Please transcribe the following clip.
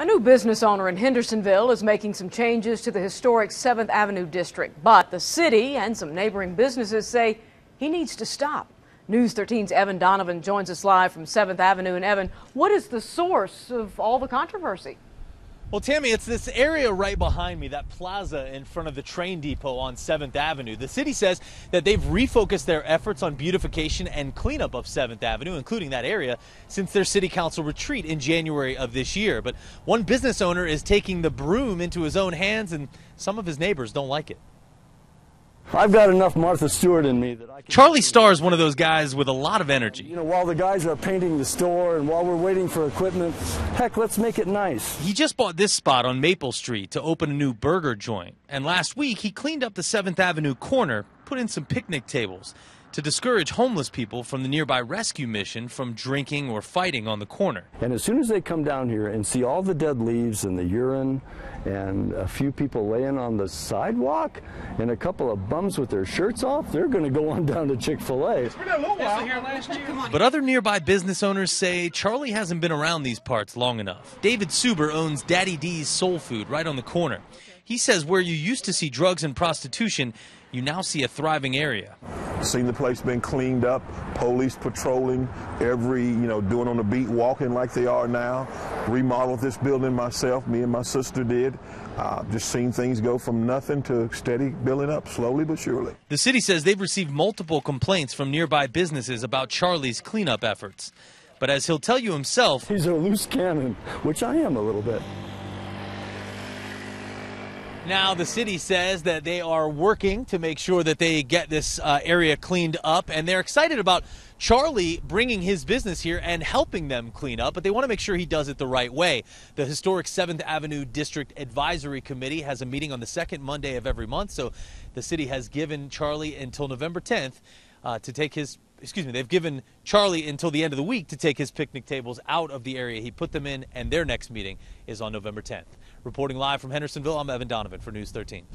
A new business owner in Hendersonville is making some changes to the historic 7th Avenue district, but the city and some neighboring businesses say he needs to stop. News 13's Evan Donovan joins us live from 7th Avenue. And Evan, what is the source of all the controversy? Well, Tammy, it's this area right behind me, that plaza in front of the train depot on 7th Avenue. The city says that they've refocused their efforts on beautification and cleanup of 7th Avenue, including that area, since their city council retreat in January of this year. But one business owner is taking the broom into his own hands, and some of his neighbors don't like it. I've got enough Martha Stewart in me that I can. Charlie Star is one of those guys with a lot of energy. You know, while the guys are painting the store and while we're waiting for equipment, heck, let's make it nice. He just bought this spot on Maple Street to open a new burger joint. And last week, he cleaned up the 7th Avenue corner, put in some picnic tables to discourage homeless people from the nearby rescue mission from drinking or fighting on the corner. And as soon as they come down here and see all the dead leaves and the urine and a few people laying on the sidewalk and a couple of bums with their shirts off, they're going to go on down to Chick fil A. But other nearby business owners say Charlie hasn't been around these parts long enough. David Suber owns Daddy D's Soul Food right on the corner. He says where you used to see drugs and prostitution, you now see a thriving area. Seen the place been cleaned up, police patrolling, every, you know, doing on the beat, walking like they are now. Remodeled this building myself, me and my sister did. Uh, just seen things go from nothing to steady building up, slowly but surely. The city says they've received multiple complaints from nearby businesses about Charlie's cleanup efforts. But as he'll tell you himself, he's a loose cannon, which I am a little bit. Now, the city says that they are working to make sure that they get this uh, area cleaned up, and they're excited about Charlie bringing his business here and helping them clean up, but they want to make sure he does it the right way. The historic 7th Avenue District Advisory Committee has a meeting on the second Monday of every month, so the city has given Charlie until November 10th uh, to take his excuse me, they've given Charlie until the end of the week to take his picnic tables out of the area he put them in, and their next meeting is on November 10th. Reporting live from Hendersonville, I'm Evan Donovan for News 13.